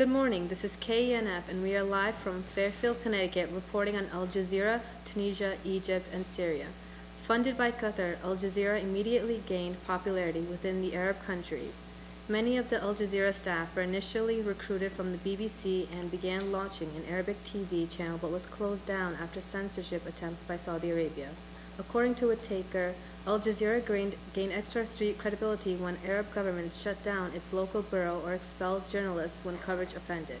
Good morning, this is KENF, and we are live from Fairfield, Connecticut, reporting on Al Jazeera, Tunisia, Egypt, and Syria. Funded by Qatar, Al Jazeera immediately gained popularity within the Arab countries. Many of the Al Jazeera staff were initially recruited from the BBC and began launching an Arabic TV channel but was closed down after censorship attempts by Saudi Arabia. According to Whittaker, Al Jazeera gained, gained extra street credibility when Arab governments shut down its local bureau or expelled journalists when coverage offended.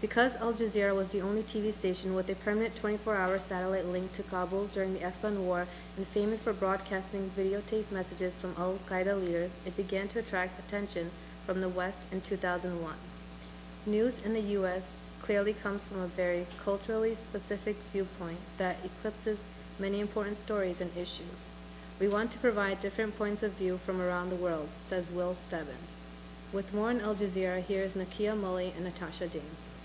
Because Al Jazeera was the only TV station with a permanent 24-hour satellite link to Kabul during the Afghan war and famous for broadcasting videotaped messages from al-Qaeda leaders, it began to attract attention from the West in 2001. News in the U.S. clearly comes from a very culturally specific viewpoint that eclipses many important stories and issues. We want to provide different points of view from around the world, says Will Stebbins. With more on Al Jazeera, here is Nakia Mully and Natasha James.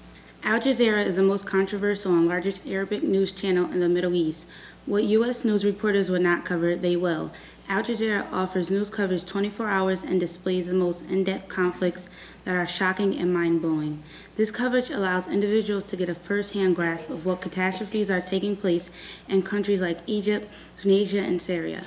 Al Jazeera is the most controversial and largest Arabic news channel in the Middle East. What U.S. news reporters would not cover, they will. Al Jazeera offers news coverage 24 hours and displays the most in-depth conflicts that are shocking and mind-blowing. This coverage allows individuals to get a first-hand grasp of what catastrophes are taking place in countries like Egypt, Tunisia, and Syria.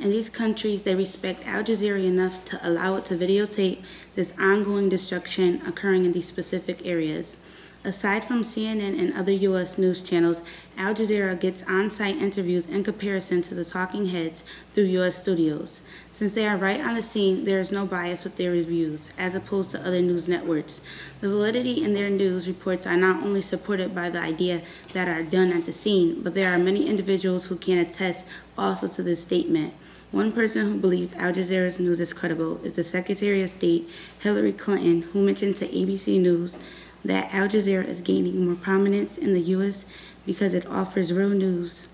In these countries, they respect Al Jazeera enough to allow it to videotape this ongoing destruction occurring in these specific areas. Aside from CNN and other U.S. news channels, Al Jazeera gets on-site interviews in comparison to the talking heads through U.S. studios. Since they are right on the scene, there is no bias with their reviews, as opposed to other news networks. The validity in their news reports are not only supported by the idea that are done at the scene, but there are many individuals who can attest also to this statement. One person who believes Al Jazeera's news is credible is the Secretary of State, Hillary Clinton, who mentioned to ABC News that Al Jazeera is gaining more prominence in the U.S. because it offers real news,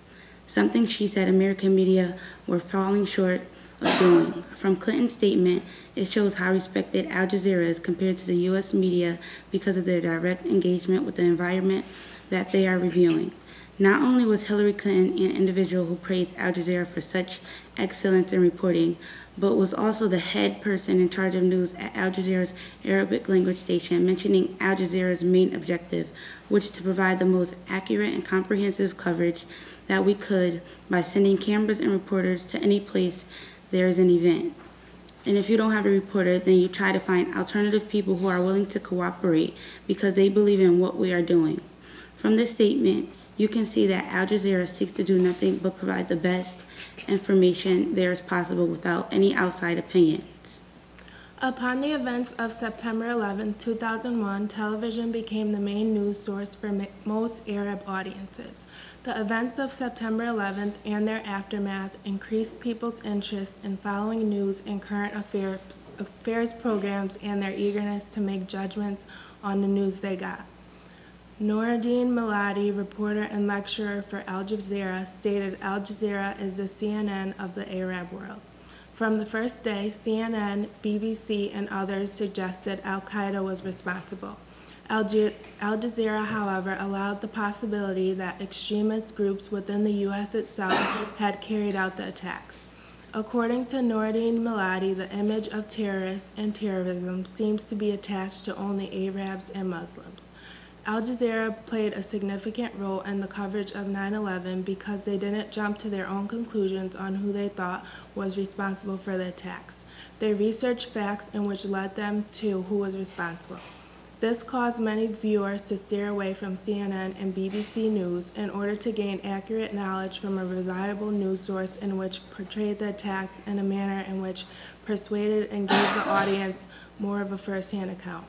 something she said American media were falling short of doing. From Clinton's statement, it shows how respected Al Jazeera is compared to the U.S. media because of their direct engagement with the environment that they are reviewing. Not only was Hillary Clinton an individual who praised Al Jazeera for such excellence in reporting, but was also the head person in charge of news at Al Jazeera's Arabic language station, mentioning Al Jazeera's main objective, which is to provide the most accurate and comprehensive coverage that we could by sending cameras and reporters to any place there is an event. And if you don't have a reporter, then you try to find alternative people who are willing to cooperate because they believe in what we are doing. From this statement, you can see that Al Jazeera seeks to do nothing but provide the best information there is possible without any outside opinions. Upon the events of September 11, 2001, television became the main news source for most Arab audiences. The events of September 11th and their aftermath increased people's interest in following news and current affairs, affairs programs and their eagerness to make judgments on the news they got. Noureddin Miladi, reporter and lecturer for Al Jazeera, stated Al Jazeera is the CNN of the Arab world. From the first day, CNN, BBC, and others suggested Al Qaeda was responsible. Al, Jazeera, however, allowed the possibility that extremist groups within the U.S. itself had carried out the attacks. According to Noureddin Miladi, the image of terrorists and terrorism seems to be attached to only Arabs and Muslims. Al Jazeera played a significant role in the coverage of 9-11 because they didn't jump to their own conclusions on who they thought was responsible for the attacks. They researched facts in which led them to who was responsible. This caused many viewers to steer away from CNN and BBC News in order to gain accurate knowledge from a reliable news source in which portrayed the attacks in a manner in which persuaded and gave the audience more of a first-hand account.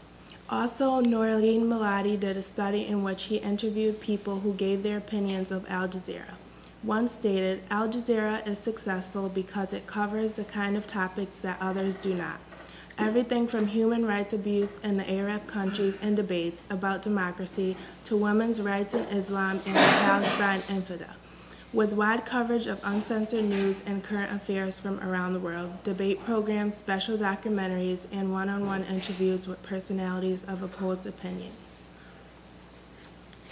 Also, Noureddin Miladi did a study in which he interviewed people who gave their opinions of Al Jazeera. One stated, Al Jazeera is successful because it covers the kind of topics that others do not. Everything from human rights abuse in the Arab countries and debates about democracy to women's rights in Islam and the Palestine intifada. With wide coverage of uncensored news and current affairs from around the world, debate programs, special documentaries, and one-on-one interviews with personalities of opposed opinion.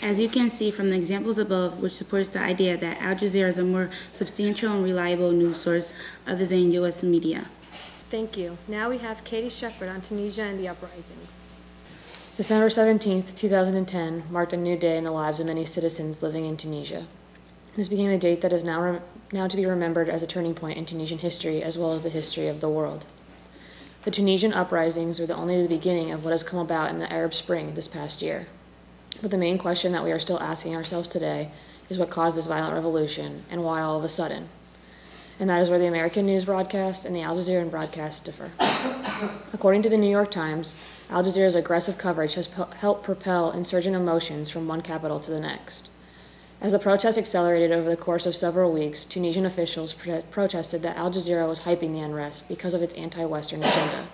As you can see from the examples above, which supports the idea that Al Jazeera is a more substantial and reliable news source other than U.S. media. Thank you. Now we have Katie Shepard on Tunisia and the uprisings. December 17th, 2010 marked a new day in the lives of many citizens living in Tunisia. This became a date that is now, now to be remembered as a turning point in Tunisian history as well as the history of the world. The Tunisian uprisings were the only the beginning of what has come about in the Arab Spring this past year. But the main question that we are still asking ourselves today is what caused this violent revolution and why all of a sudden. And that is where the American news broadcast and the Al Jazeera broadcast differ. According to the New York Times, Al Jazeera's aggressive coverage has helped propel insurgent emotions from one capital to the next. As the protests accelerated over the course of several weeks, Tunisian officials pro- protested that Al Jazeera was hyping the unrest because of its anti Western agenda.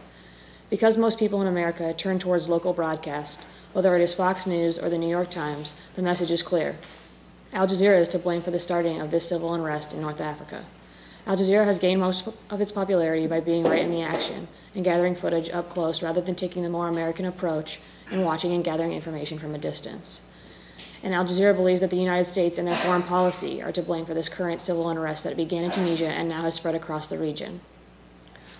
Because most people in America turn towards local broadcast, whether it is Fox News or the New York Times, the message is clear. Al Jazeera is to blame for the starting of this civil unrest in North Africa. Al Jazeera has gained most of its popularity by being right in the action and gathering footage up close rather than taking the more American approach and watching and gathering information from a distance. And Al Jazeera believes that the United States and their foreign policy are to blame for this current civil unrest that began in Tunisia and now has spread across the region.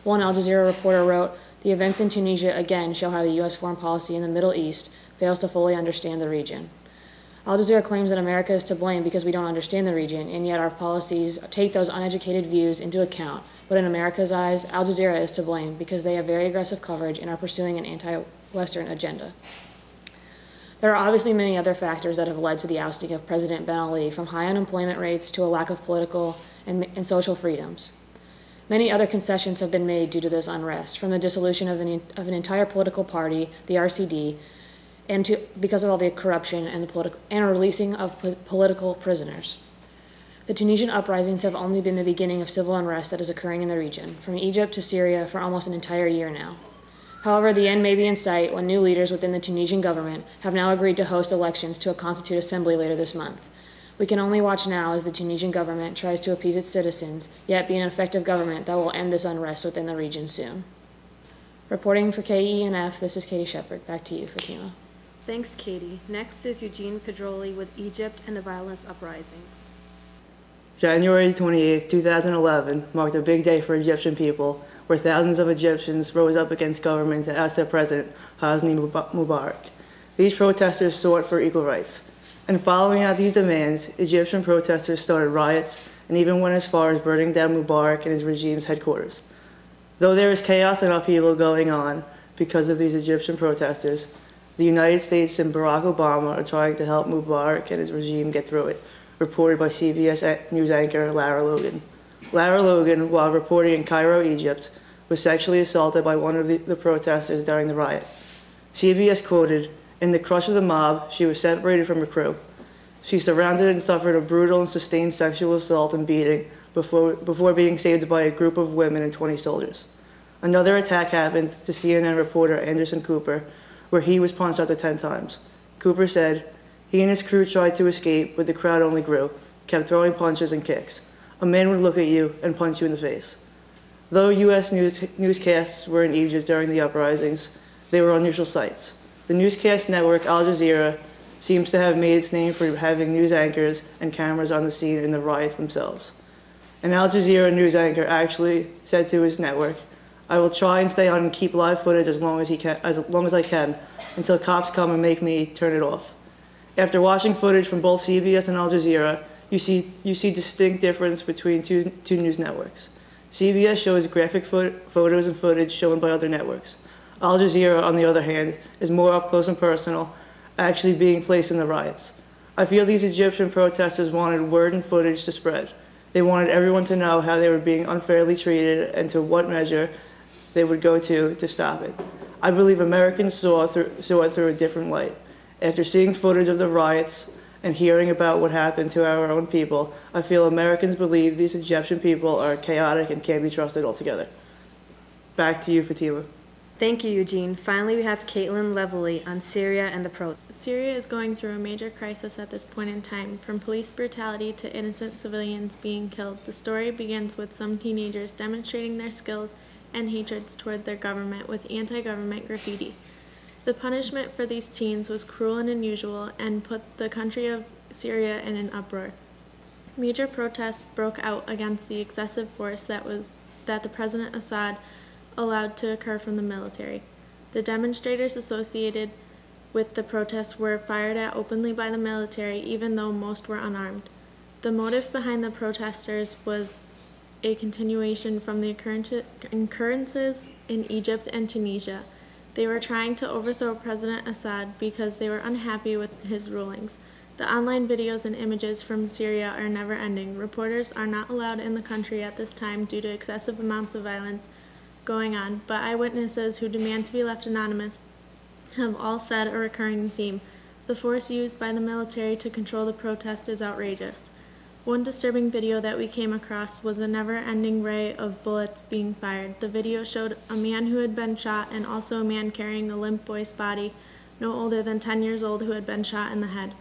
One Al Jazeera reporter wrote, The events in Tunisia again show how the U.S. foreign policy in the Middle East fails to fully understand the region. Al Jazeera claims that America is to blame because we don't understand the region, and yet our policies take those uneducated views into account. But in America's eyes, Al Jazeera is to blame because they have very aggressive coverage and are pursuing an anti Western agenda. There are obviously many other factors that have led to the ousting of President Ben Ali, from high unemployment rates to a lack of political and, and social freedoms. Many other concessions have been made due to this unrest, from the dissolution of an, of an entire political party, the RCD, and to, because of all the corruption and the and releasing of po- political prisoners. The Tunisian uprisings have only been the beginning of civil unrest that is occurring in the region, from Egypt to Syria for almost an entire year now. However, the end may be in sight when new leaders within the Tunisian government have now agreed to host elections to a constitute assembly later this month. We can only watch now as the Tunisian government tries to appease its citizens, yet be an effective government that will end this unrest within the region soon. Reporting for KENF, this is Katie Shepard. Back to you, Fatima. Thanks, Katie. Next is Eugene Pedroli with Egypt and the Violence Uprisings. January 28, 2011 marked a big day for Egyptian people, where thousands of Egyptians rose up against government to oust their president, Hosni Mubarak. These protesters sought for equal rights. And following out these demands, Egyptian protesters started riots and even went as far as burning down Mubarak and his regime's headquarters. Though there is chaos and upheaval going on because of these Egyptian protesters, the United States and Barack Obama are trying to help Mubarak and his regime get through it, reported by CBS News anchor Lara Logan. Lara Logan, while reporting in Cairo, Egypt, was sexually assaulted by one of the, the protesters during the riot. CBS quoted, In the crush of the mob, she was separated from her crew. She surrounded and suffered a brutal and sustained sexual assault and beating before, before being saved by a group of women and 20 soldiers. Another attack happened to CNN reporter Anderson Cooper, where he was punched up to 10 times. Cooper said, He and his crew tried to escape, but the crowd only grew, kept throwing punches and kicks. A man would look at you and punch you in the face. Though U.S. News, newscasts were in Egypt during the uprisings, they were on neutral sites. The newscast network Al Jazeera seems to have made its name for having news anchors and cameras on the scene in the riots themselves. An Al Jazeera news anchor actually said to his network, I will try and stay on and keep live footage as long as, he can, as long as I can until cops come and make me turn it off. After watching footage from both CBS and Al Jazeera, you see, you see distinct difference between two, two news networks. CBS shows graphic photos and footage shown by other networks. Al Jazeera, on the other hand, is more up close and personal, actually being placed in the riots. I feel these Egyptian protesters wanted word and footage to spread. They wanted everyone to know how they were being unfairly treated and to what measure they would go to to stop it. I believe Americans saw, through, saw it through a different light. After seeing footage of the riots and hearing about what happened to our own people, I feel Americans believe these Egyptian people are chaotic and can't be trusted altogether. Back to you, Fatima. Thank you, Eugene. Finally, we have Caitlin Levely on Syria and the pro. Syria is going through a major crisis at this point in time. From police brutality to innocent civilians being killed, the story begins with some teenagers demonstrating their skills and hatreds toward their government with anti government graffiti. The punishment for these teens was cruel and unusual and put the country of Syria in an uproar. Major protests broke out against the excessive force that was that the President Assad allowed to occur from the military. The demonstrators associated with the protests were fired at openly by the military, even though most were unarmed. The motive behind the protesters was a continuation from the occurrences in Egypt and Tunisia. They were trying to overthrow President Assad because they were unhappy with his rulings. The online videos and images from Syria are never ending. Reporters are not allowed in the country at this time due to excessive amounts of violence going on, but eyewitnesses who demand to be left anonymous have all said a recurring theme. The force used by the military to control the protest is outrageous. One disturbing video that we came across was a never ending ray of bullets being fired. The video showed a man who had been shot and also a man carrying a limp boy's body, no older than 10 years old, who had been shot in the head.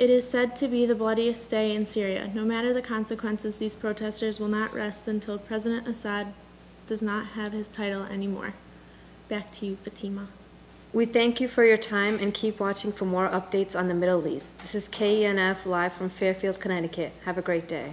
It is said to be the bloodiest day in Syria. No matter the consequences, these protesters will not rest until President Assad does not have his title anymore. Back to you, Fatima. We thank you for your time and keep watching for more updates on the Middle East. This is KENF live from Fairfield, Connecticut. Have a great day.